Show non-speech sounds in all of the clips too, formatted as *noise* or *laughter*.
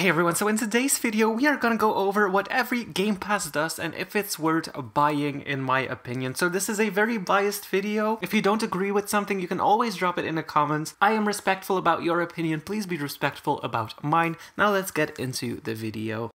Hey everyone, so in today's video we are gonna go over what every Game Pass does and if it's worth buying in my opinion. So this is a very biased video. If you don't agree with something you can always drop it in the comments. I am respectful about your opinion, please be respectful about mine. Now let's get into the video.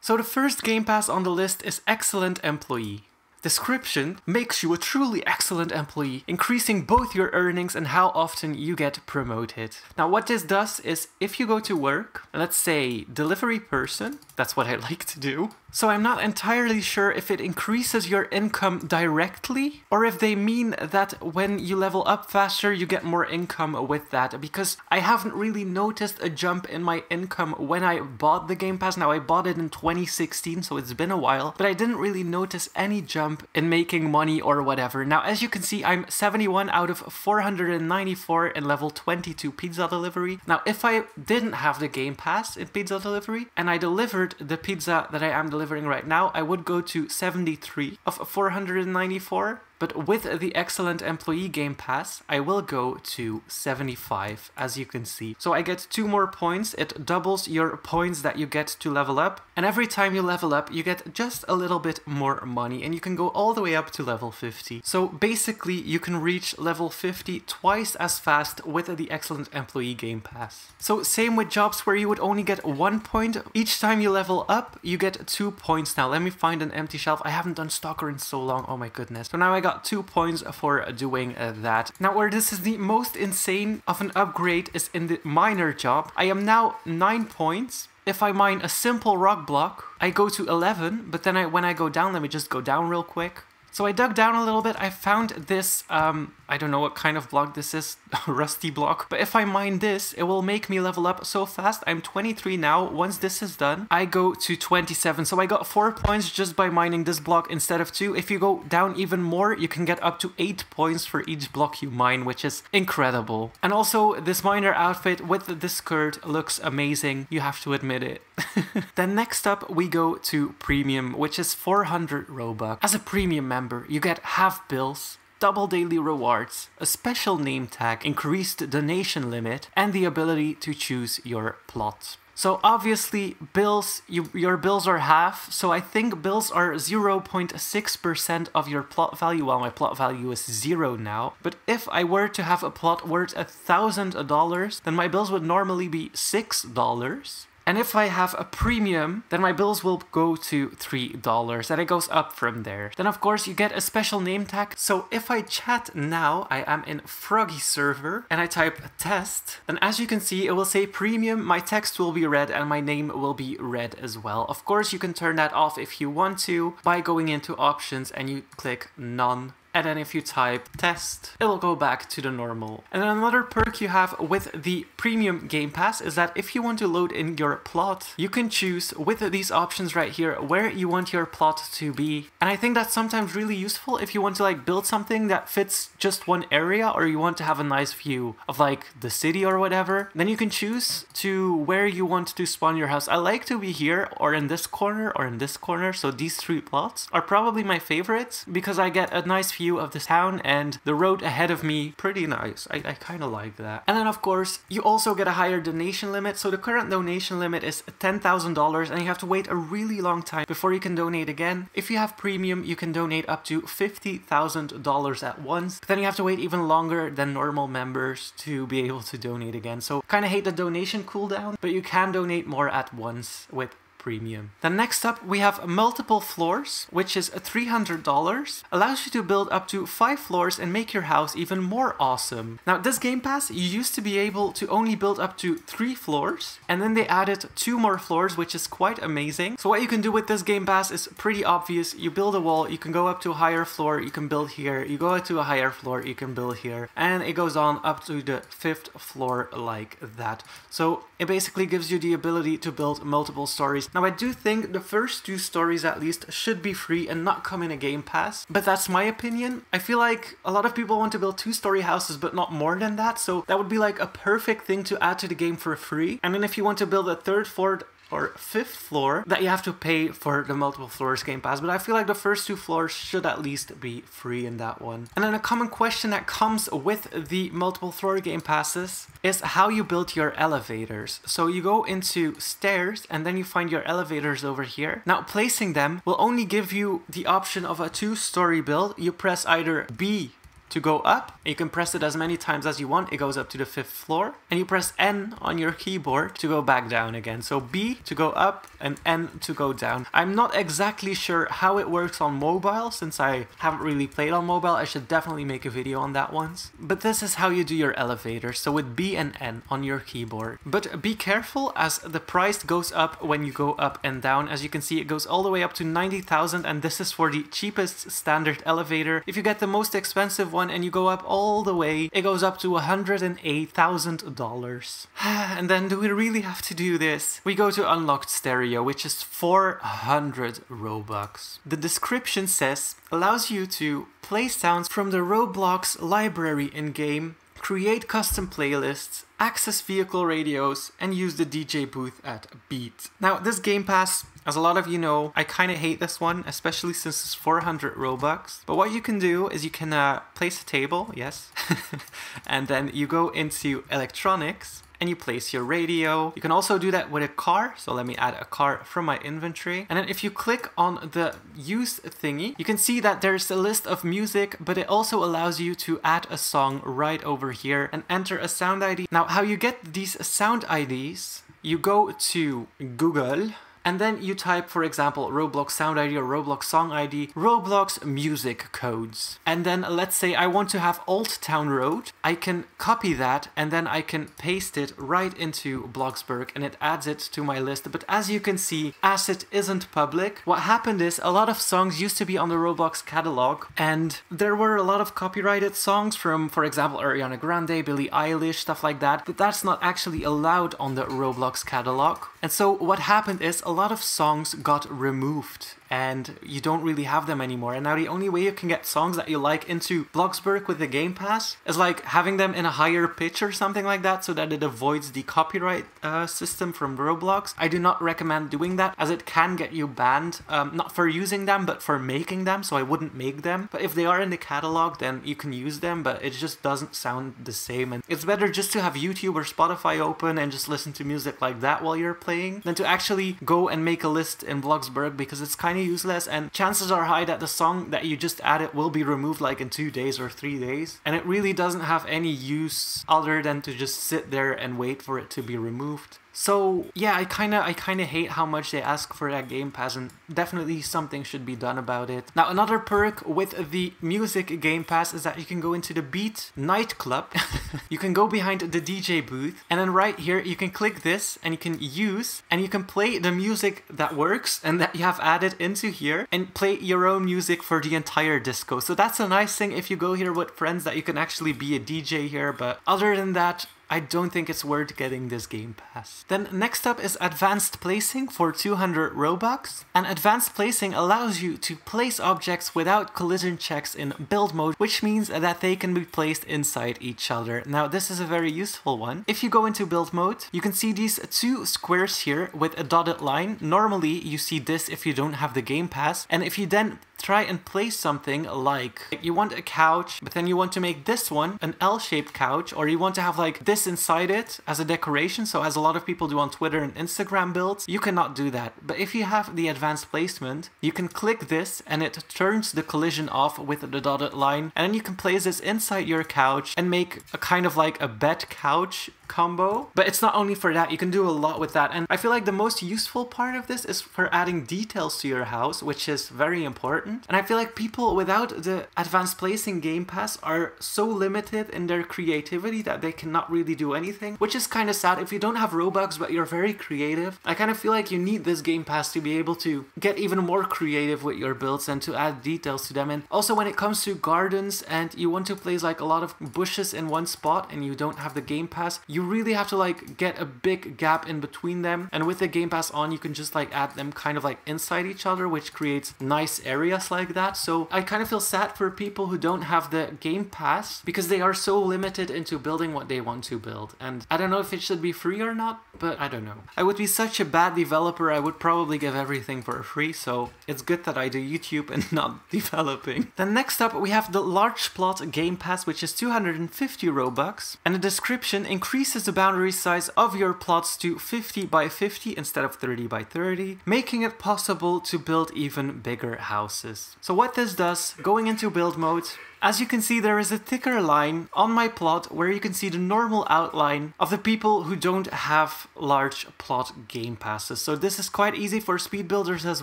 So the first Game Pass on the list is Excellent Employee. Description makes you a truly excellent employee, increasing both your earnings and how often you get promoted. Now what this does is if you go to work, let's say delivery person, that's what I *laughs* like to do, so I'm not entirely sure if it increases your income directly or if they mean that when you level up faster you get more income with that because I haven't really noticed a jump in my income when I bought the Game Pass. Now I bought it in 2016 so it's been a while but I didn't really notice any jump in making money or whatever. Now as you can see I'm 71 out of 494 in level 22 pizza delivery. Now if I didn't have the Game Pass in pizza delivery and I delivered the pizza that I am delivering delivering right now, I would go to 73 of 494. But with the excellent employee game pass, I will go to 75, as you can see. So I get two more points, it doubles your points that you get to level up, and every time you level up, you get just a little bit more money, and you can go all the way up to level 50. So basically, you can reach level 50 twice as fast with the excellent employee game pass. So same with jobs where you would only get one point. Each time you level up, you get two points. Now let me find an empty shelf. I haven't done Stocker in so long, oh my goodness. So now I got got two points for doing uh, that. Now where this is the most insane of an upgrade is in the miner job. I am now 9 points. If I mine a simple rock block, I go to 11, but then I, when I go down, let me just go down real quick. So I dug down a little bit, I found this, um, I don't know what kind of block this is, *laughs* rusty block, but if I mine this, it will make me level up so fast. I'm 23 now, once this is done, I go to 27. So I got 4 points just by mining this block instead of 2. If you go down even more, you can get up to 8 points for each block you mine, which is incredible. And also, this miner outfit with this skirt looks amazing, you have to admit it. *laughs* then next up, we go to Premium, which is 400 Robux. As a Premium member, you get half bills, double daily rewards, a special name tag, increased donation limit, and the ability to choose your plot. So obviously bills, you, your bills are half, so I think bills are 0.6% of your plot value, well my plot value is zero now, but if I were to have a plot worth a thousand dollars, then my bills would normally be six dollars. And if I have a premium, then my bills will go to $3 and it goes up from there. Then of course you get a special name tag. So if I chat now, I am in Froggy server and I type test, then as you can see, it will say premium, my text will be red and my name will be red as well. Of course, you can turn that off if you want to by going into options and you click none and then if you type test, it'll go back to the normal. And then another perk you have with the premium game pass is that if you want to load in your plot, you can choose with these options right here where you want your plot to be. And I think that's sometimes really useful if you want to like build something that fits just one area or you want to have a nice view of like the city or whatever. Then you can choose to where you want to spawn your house. I like to be here or in this corner or in this corner. So these three plots are probably my favorites because I get a nice view view of the town and the road ahead of me, pretty nice. I, I kind of like that. And then of course, you also get a higher donation limit. So the current donation limit is $10,000 and you have to wait a really long time before you can donate again. If you have premium, you can donate up to $50,000 at once. But then you have to wait even longer than normal members to be able to donate again. So kind of hate the donation cooldown, but you can donate more at once with premium. Then next up we have multiple floors, which is $300, allows you to build up to 5 floors and make your house even more awesome. Now this Game Pass, you used to be able to only build up to 3 floors, and then they added 2 more floors, which is quite amazing. So what you can do with this Game Pass is pretty obvious. You build a wall, you can go up to a higher floor, you can build here, you go up to a higher floor, you can build here, and it goes on up to the 5th floor like that. So it basically gives you the ability to build multiple stories now I do think the first two stories at least should be free and not come in a game pass, but that's my opinion. I feel like a lot of people want to build two story houses but not more than that, so that would be like a perfect thing to add to the game for free. And then if you want to build a third, fourth, or fifth floor that you have to pay for the multiple floors game pass but i feel like the first two floors should at least be free in that one. And then a common question that comes with the multiple floor game passes is how you build your elevators. So you go into stairs and then you find your elevators over here. Now placing them will only give you the option of a two-story build. You press either b to go up. You can press it as many times as you want. It goes up to the fifth floor. And you press N on your keyboard to go back down again. So B to go up and N to go down. I'm not exactly sure how it works on mobile since I haven't really played on mobile. I should definitely make a video on that once. But this is how you do your elevator. So with B and N on your keyboard. But be careful as the price goes up when you go up and down. As you can see, it goes all the way up to 90,000 and this is for the cheapest standard elevator. If you get the most expensive one, one and you go up all the way, it goes up to $108,000. *sighs* and then do we really have to do this? We go to unlocked stereo, which is 400 Robux. The description says, allows you to play sounds from the Roblox library in-game create custom playlists, access vehicle radios, and use the DJ booth at Beat. Now, this Game Pass as a lot of you know, I kind of hate this one, especially since it's 400 Robux. But what you can do is you can uh, place a table, yes, *laughs* and then you go into electronics and you place your radio. You can also do that with a car. So let me add a car from my inventory. And then if you click on the use thingy, you can see that there's a list of music, but it also allows you to add a song right over here and enter a sound ID. Now, how you get these sound IDs, you go to Google and then you type, for example, Roblox sound ID or Roblox song ID, Roblox music codes. And then let's say I want to have Old Town Road, I can copy that and then I can paste it right into Bloxburg and it adds it to my list. But as you can see, as it isn't public, what happened is a lot of songs used to be on the Roblox catalog and there were a lot of copyrighted songs from, for example, Ariana Grande, Billie Eilish, stuff like that, but that's not actually allowed on the Roblox catalog. And so what happened is a lot of songs got removed and you don't really have them anymore. And now the only way you can get songs that you like into Bloxburg with the Game Pass is like having them in a higher pitch or something like that so that it avoids the copyright uh, system from Roblox. I do not recommend doing that as it can get you banned, um, not for using them, but for making them, so I wouldn't make them. But if they are in the catalog, then you can use them, but it just doesn't sound the same. And it's better just to have YouTube or Spotify open and just listen to music like that while you're playing than to actually go and make a list in Bloxburg because it's kind of useless and chances are high that the song that you just added will be removed like in two days or three days and it really doesn't have any use other than to just sit there and wait for it to be removed. So yeah, I kind of I kind of hate how much they ask for that Game Pass, and definitely something should be done about it. Now another perk with the Music Game Pass is that you can go into the Beat nightclub. *laughs* you can go behind the DJ booth, and then right here you can click this, and you can use, and you can play the music that works and that you have added into here, and play your own music for the entire disco. So that's a nice thing if you go here with friends that you can actually be a DJ here. But other than that, I don't think it's worth getting this Game Pass. Then next up is Advanced Placing for 200 Robux. And Advanced Placing allows you to place objects without collision checks in build mode, which means that they can be placed inside each other. Now this is a very useful one. If you go into build mode, you can see these two squares here with a dotted line. Normally you see this if you don't have the Game Pass. And if you then try and place something like you want a couch, but then you want to make this one an L-shaped couch, or you want to have like this inside it as a decoration. So as a lot of people do on Twitter and Instagram builds, you cannot do that. But if you have the advanced placement, you can click this and it turns the collision off with the dotted line. And then you can place this inside your couch and make a kind of like a bed couch combo. But it's not only for that, you can do a lot with that. And I feel like the most useful part of this is for adding details to your house, which is very important important. And I feel like people without the advanced placing Game Pass are so limited in their creativity that they cannot really do anything, which is kind of sad. If you don't have Robux but you're very creative, I kind of feel like you need this Game Pass to be able to get even more creative with your builds and to add details to them. And also when it comes to gardens and you want to place like a lot of bushes in one spot and you don't have the Game Pass, you really have to like get a big gap in between them. And with the Game Pass on, you can just like add them kind of like inside each other, which creates nice area areas like that. So I kind of feel sad for people who don't have the Game Pass because they are so limited into building what they want to build. And I don't know if it should be free or not, but I don't know. I would be such a bad developer, I would probably give everything for free, so it's good that I do YouTube and *laughs* not developing. Then next up we have the large plot Game Pass, which is 250 Robux, and the description increases the boundary size of your plots to 50 by 50 instead of 30 by 30, making it possible to build even bigger houses. So what this does, going into build mode, as you can see, there is a thicker line on my plot where you can see the normal outline of the people who don't have large plot game passes. So this is quite easy for speed builders as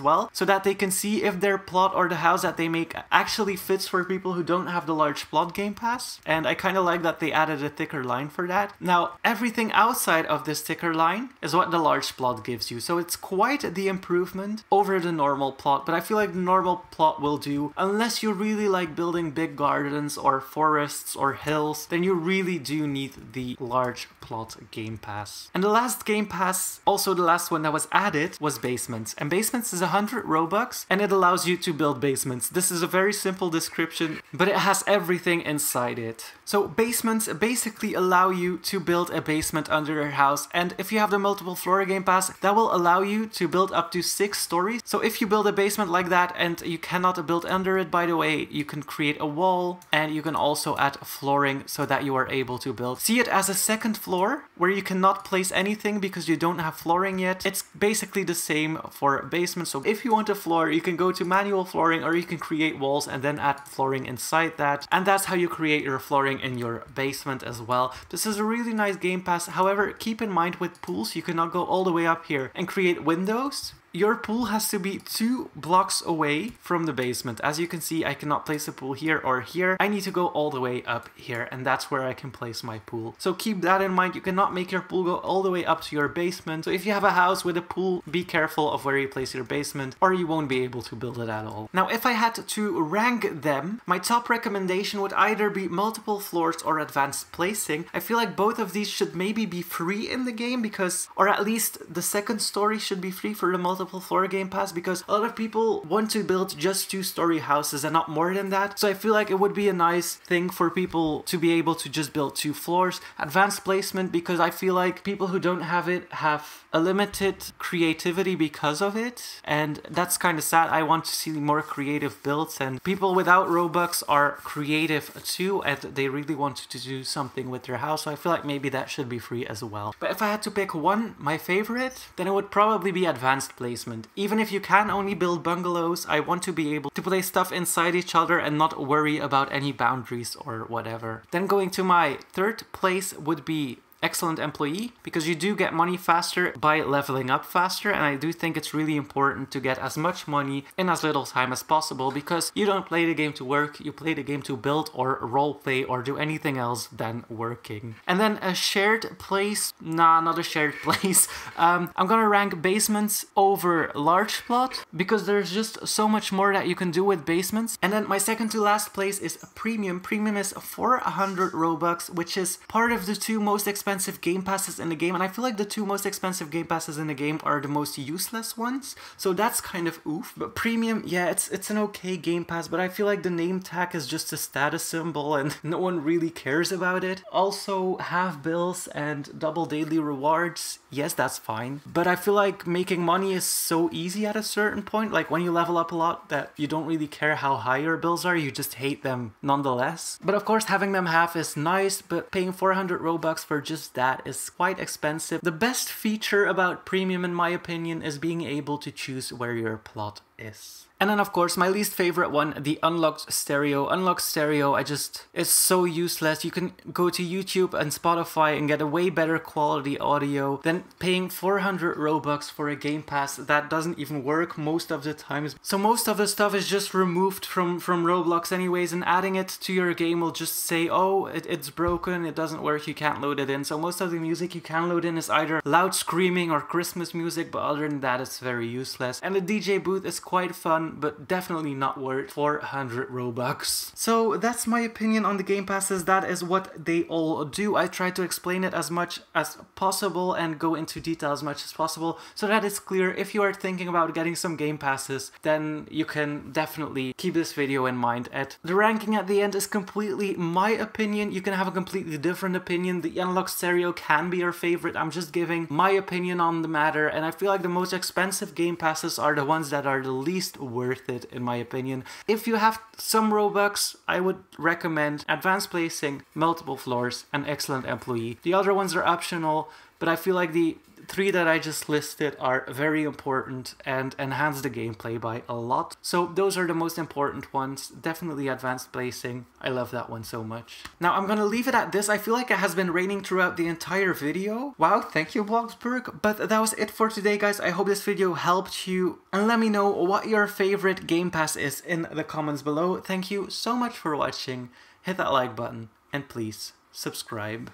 well, so that they can see if their plot or the house that they make actually fits for people who don't have the large plot game pass. And I kind of like that they added a thicker line for that. Now, everything outside of this thicker line is what the large plot gives you. So it's quite the improvement over the normal plot, but I feel like the normal plot will do unless you really like building big gardens or forests or hills, then you really do need the large plot game pass. And the last game pass, also the last one that was added, was basements. And basements is 100 Robux and it allows you to build basements. This is a very simple description, but it has everything inside it. So basements basically allow you to build a basement under your house and if you have the multiple floor game pass, that will allow you to build up to six stories. So if you build a basement like that and you cannot build under it, by the way, you can create a wall wall and you can also add flooring so that you are able to build. See it as a second floor where you cannot place anything because you don't have flooring yet. It's basically the same for basement. So if you want a floor, you can go to manual flooring or you can create walls and then add flooring inside that. And that's how you create your flooring in your basement as well. This is a really nice game pass. However, keep in mind with pools, you cannot go all the way up here and create windows your pool has to be two blocks away from the basement. As you can see, I cannot place a pool here or here. I need to go all the way up here, and that's where I can place my pool. So keep that in mind. You cannot make your pool go all the way up to your basement. So if you have a house with a pool, be careful of where you place your basement, or you won't be able to build it at all. Now, if I had to rank them, my top recommendation would either be multiple floors or advanced placing. I feel like both of these should maybe be free in the game because, or at least the second story should be free for the multiple multiple floor game pass because a lot of people want to build just two story houses and not more than that. So I feel like it would be a nice thing for people to be able to just build two floors. Advanced placement because I feel like people who don't have it have a limited creativity because of it. And that's kind of sad. I want to see more creative builds and people without Robux are creative too and they really want to do something with their house. So I feel like maybe that should be free as well. But if I had to pick one, my favorite, then it would probably be advanced placement placement. Even if you can only build bungalows, I want to be able to place stuff inside each other and not worry about any boundaries or whatever. Then going to my third place would be excellent employee because you do get money faster by leveling up faster and I do think it's really important to get as much money in as little time as possible because you don't play the game to work, you play the game to build or roleplay or do anything else than working. And then a shared place, nah, not a shared *laughs* place. Um, I'm gonna rank basements over large plot because there's just so much more that you can do with basements. And then my second to last place is a premium. Premium is 400 Robux, which is part of the two most expensive expensive game passes in the game, and I feel like the two most expensive game passes in the game are the most useless ones. So that's kind of oof. But premium, yeah, it's it's an okay game pass, but I feel like the name tag is just a status symbol and *laughs* no one really cares about it. Also, half bills and double daily rewards, yes, that's fine. But I feel like making money is so easy at a certain point. Like when you level up a lot that you don't really care how high your bills are, you just hate them nonetheless. But of course, having them half is nice, but paying 400 Robux for just that is quite expensive. The best feature about Premium in my opinion is being able to choose where your plot is. And then of course my least favorite one, the unlocked stereo. Unlocked stereo, I just, it's so useless. You can go to YouTube and Spotify and get a way better quality audio than paying 400 Robux for a Game Pass that doesn't even work most of the times. So most of the stuff is just removed from, from Roblox anyways and adding it to your game will just say, oh, it, it's broken, it doesn't work, you can't load it in. So most of the music you can load in is either loud screaming or Christmas music, but other than that it's very useless. And the DJ booth is quite fun, but definitely not worth 400 Robux. So that's my opinion on the Game Passes. That is what they all do. I try to explain it as much as possible and go into detail as much as possible so that it's clear if you are thinking about getting some Game Passes, then you can definitely keep this video in mind. At the ranking at the end is completely my opinion. You can have a completely different opinion. The Unlock Stereo can be your favorite. I'm just giving my opinion on the matter and I feel like the most expensive Game Passes are the ones that are the least worth it in my opinion. If you have some Robux, I would recommend Advanced Placing, Multiple Floors, and Excellent Employee. The other ones are optional, but I feel like the three that I just listed are very important and enhance the gameplay by a lot. So those are the most important ones. Definitely advanced placing. I love that one so much. Now I'm gonna leave it at this. I feel like it has been raining throughout the entire video. Wow, thank you Bloxburg. But that was it for today guys. I hope this video helped you and let me know what your favorite Game Pass is in the comments below. Thank you so much for watching. Hit that like button and please subscribe.